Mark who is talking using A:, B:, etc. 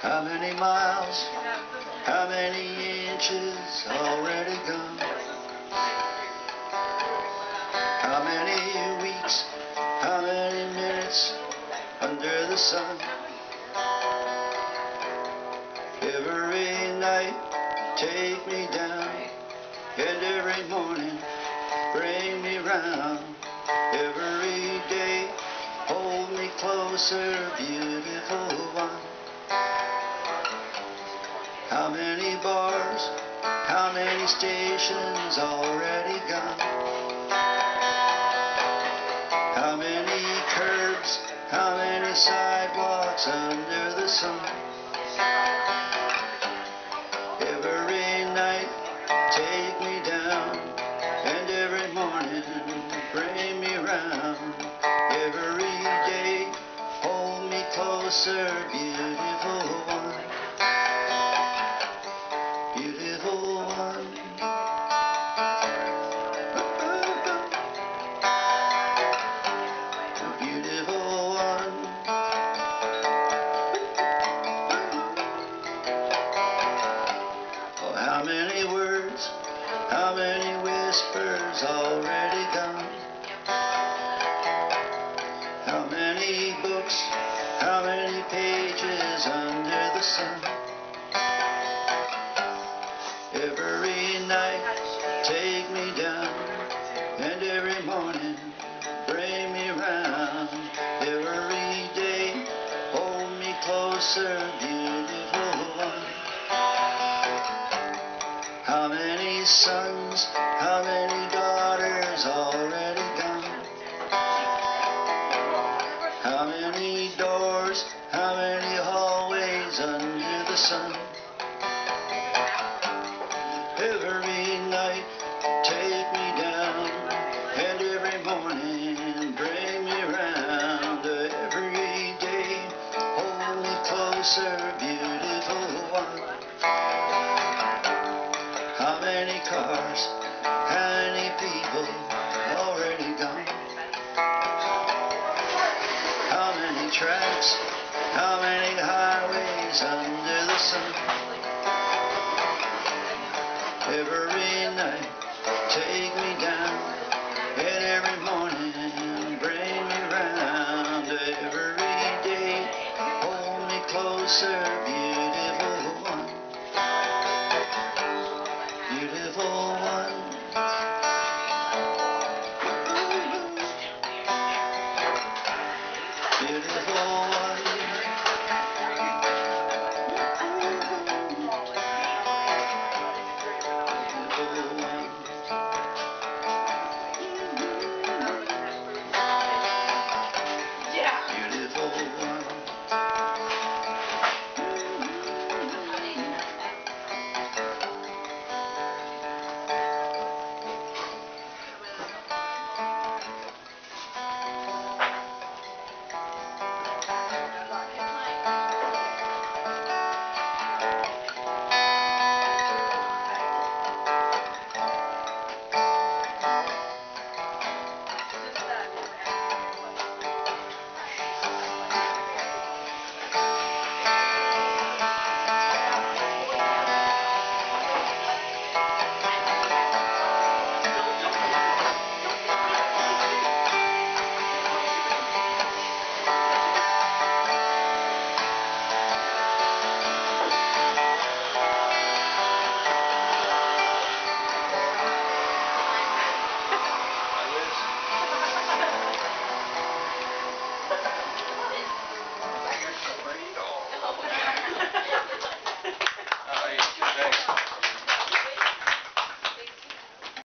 A: How many miles, how many inches already gone? How many weeks, how many minutes under the sun? Every night take me down, and every morning bring me round. Every day hold me closer, beautiful one. How many bars, how many stations already gone? How many curbs, how many sidewalks under the sun? Every night take me down, and every morning bring me round. Every day hold me closer, books, how many pages under the sun? Every night take me down, and every morning bring me round. Every day hold me closer, beautiful one. How many suns, how many How many doors, how many hallways under the sun? Every night take me down, and every morning bring me round. Every day hold me closer, beautiful streets. How many highways under the sun? Every night, take me down. And every morning, bring me round. Every day, hold me closer.